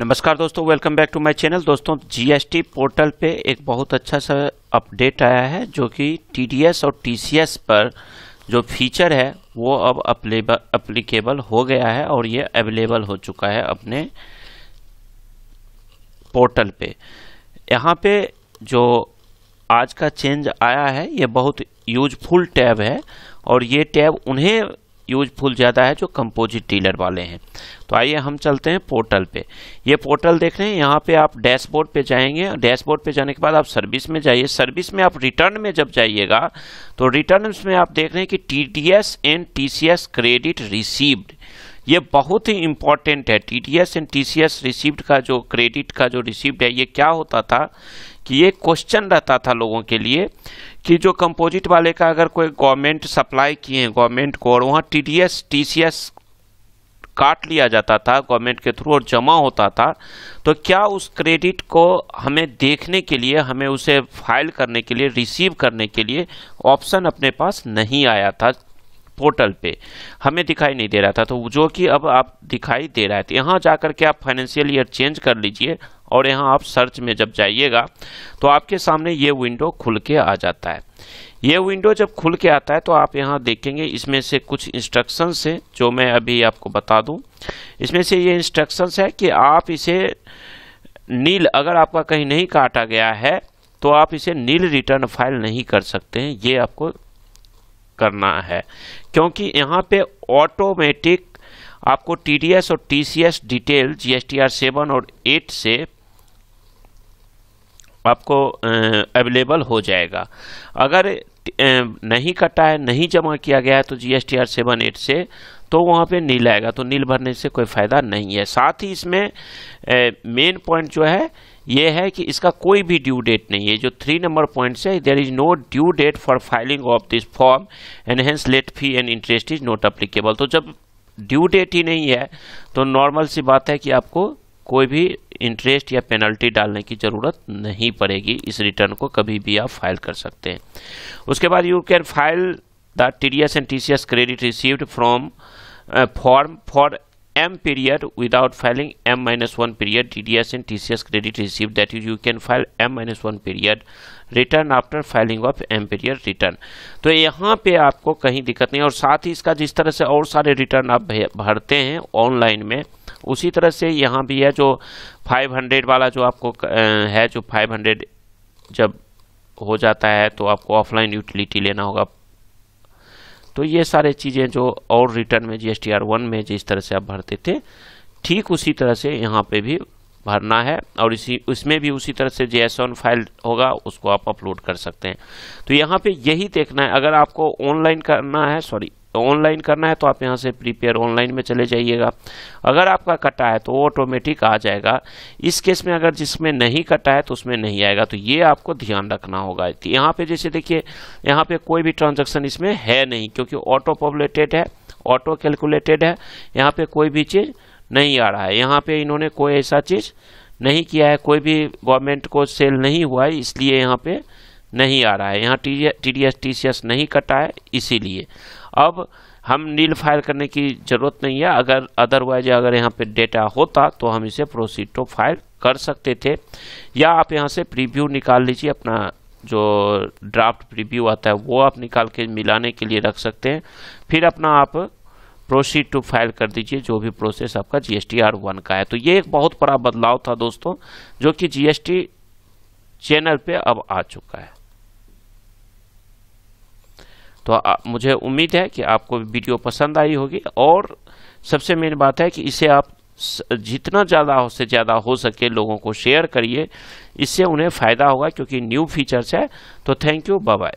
नमस्कार दोस्तों welcome back to my channel दोस्तों जीएसटी पोर्टल पे एक बहुत अच्छा सा अपडेट आया है, जो कि टीडीएस और टीसीएस पर जो फीचर है, वो अब अप्लीकेबल हो गया है और ये अवेलेबल हो चुका है अपने पोर्टल पे। यहाँ पे जो आज का चेंज आया है, ये बहुत यूजफुल टैब है और ये टैब उन्हें यूजफुल ज़्यादा है जो कंपोजिट डीलर वाले हैं। तो आइए हम चलते हैं पोर्टल पे। ये पोर्टल देख रहे हैं, यहाँ पे आप डैशबोर्ड पे जाएँगे। डैशबोर्ड पे जाने के बाद आप सर्विस में जाइए। सर्विस में आप रिटर्न में जब जाइएगा तो रिटर्न में आप देख रहे हैं कि T D S and TCS credit received ये बहुत ही इंपॉर्टेंट है। T D S and T C S received का जो क्रेडिट का जो रिसीव्ड है, ये क्या होता था कि ये क्वेश्चन रहता था लोगों के लिए कि जो कंपोजिट वाले का अगर कोई गवर्नमेंट सप्लाई किए हैं गवर्नमेंट को, और वहाँ T D S T C S काट लिया जाता था गवर्नमेंट के थ्रू और जमा होता था तो क्या उस क्रेडिट को हमें देखने के लिए, हमें उसे फ़ाइल करने के लिए रिसीव करने के लिए ऑप्शन अपने पास नहीं आया था? पोर्टल पे हमें दिखाई नहीं दे रहा था। तो जो कि अब आप दिखाई दे रहा है तो यहाँ जाकर के आप फाइनेंशियल ईयर चेंज कर लीजिए और यहाँ आप सर्च में जब जाइएगा तो आपके सामने ये विंडो खुल के आ जाता है। ये विंडो जब खुल के आता है तो आप यहाँ देखेंगे, इसमें से कुछ इंस्ट्रक्शंस है जो मैं अभी आपको बता दूँ। इसमें से ये इंस्ट्रक्शंस है कि आप इसे नील, अगर आपका कहीं नहीं काटा गया है तो आप इसे नील रिटर्न फ़ाइल नहीं कर सकते हैं। ये आपको करना है। क्योंकि यहाँ पे ऑटोमेटिक आपको टीडीएस और टीसीएस डिटेल जीएसटीआर सेवन और एट से आपको अवेलेबल हो जाएगा। अगर नहीं कटा है, नहीं जमा किया गया है तो G S T R seven eight से तो वहाँ पे नील आएगा तो नील भरने से कोई फ़ायदा नहीं है। साथ ही इसमें मेन पॉइंट जो है, ये है कि इसका कोई भी ड्यू डेट नहीं है। जो थ्री नंबर पॉइंट है there is no due date for filing of this form and hence late fee and interest is not applicable तो जब ड्यू डेट ही नहीं है तो नॉर्मल सी बात है कि आपको कोई भी इंटरेस्ट या पेनल्टी डालने की ज़रूरत नहीं पड़ेगी। इस रिटर्न को कभी भी आप फ़ाइल कर सकते हैं। उसके बाद you can file the T D S and T C S credit received from form for M period without m period without filing m minus 1 period TDS and TCS credit received, that is, you can file m minus 1 period return after filing of m period return. तो यहाँ पे आपको कहीं दिक्कत नहीं और साथ ही इसका जिस तरह से और सारे रिटर्न आप भरते हैं ऑनलाइन में उसी तरह से यहाँ भी है जो 500 वाला जो आपको है, जो 500 जब हो जाता है तो आपको ऑफलाइन यूटिलिटी लेना होगा। तो ये सारे चीज़ें जो और रिटर्न में जी एस वन में जिस तरह से आप भरते थे, ठीक उसी तरह से यहाँ पे भी भरना है और इसी उसमें भी उसी तरह से जे फ़ाइल होगा, उसको आप अपलोड कर सकते हैं। तो यहाँ पे यही देखना है। अगर आपको ऑनलाइन करना है सॉरी ऑनलाइन करना है तो आप यहाँ से प्रीपेयर ऑनलाइन में चले जाइएगा। अगर आपका कटा है तो वो ऑटोमेटिक आ जाएगा। इस केस में अगर जिसमें नहीं कटा है तो उसमें नहीं आएगा। तो ये आपको ध्यान रखना होगा। तो यहाँ पे जैसे देखिए, यहाँ पे कोई भी ट्रांजेक्शन इसमें है नहीं, क्योंकि ऑटो पॉपुलेटेड है, ऑटो कैलकुलेटेड है, यहाँ पे कोई भी चीज़ नहीं आ रहा है। यहाँ पे इन्होंने कोई ऐसा चीज़ नहीं किया है, कोई भी गवर्नमेंट को सेल नहीं हुआ है, इसलिए यहाँ पे नहीं आ रहा है। यहाँ T D S, T C S नहीं कटा है, इसीलिए। अब हम नील फ़ाइल करने की ज़रूरत नहीं है। अगर अदरवाइज़ अगर यहाँ पे डेटा होता तो हम इसे प्रोसीड टू फ़ाइल कर सकते थे। या आप यहाँ से प्रीव्यू निकाल लीजिए, अपना जो ड्राफ्ट प्रीव्यू आता है, वो आप निकाल के मिलाने के लिए रख सकते हैं। फिर अपना आप प्रोसीड टू फ़ाइल कर दीजिए, जो भी प्रोसेस आपका जीएसटी आर वन का है। तो ये एक बहुत बड़ा बदलाव था दोस्तों, जो कि जीएसटी चैनल पे अब आ चुका है। तो आ, मुझे उम्मीद है कि आपको वीडियो पसंद आई होगी और सबसे मेन बात है कि इसे आप जितना ज़्यादा से ज़्यादा हो सके लोगों को शेयर करिए। इससे उन्हें फ़ायदा होगा क्योंकि न्यू फीचर्स है। तो थैंक यू बाय